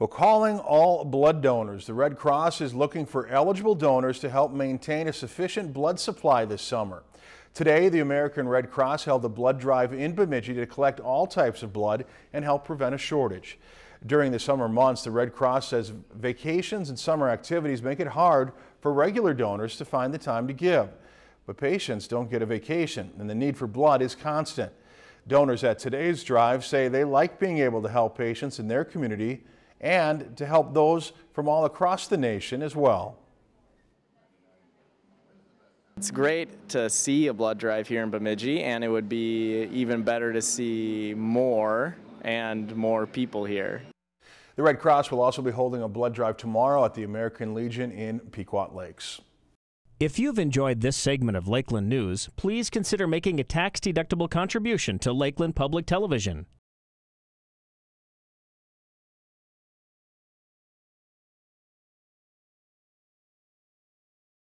Well, calling all blood donors, the Red Cross is looking for eligible donors to help maintain a sufficient blood supply this summer. Today, the American Red Cross held a blood drive in Bemidji to collect all types of blood and help prevent a shortage. During the summer months, the Red Cross says vacations and summer activities make it hard for regular donors to find the time to give. But patients don't get a vacation and the need for blood is constant. Donors at today's drive say they like being able to help patients in their community and to help those from all across the nation as well. It's great to see a blood drive here in Bemidji, and it would be even better to see more and more people here. The Red Cross will also be holding a blood drive tomorrow at the American Legion in Pequot Lakes. If you've enjoyed this segment of Lakeland News, please consider making a tax-deductible contribution to Lakeland Public Television.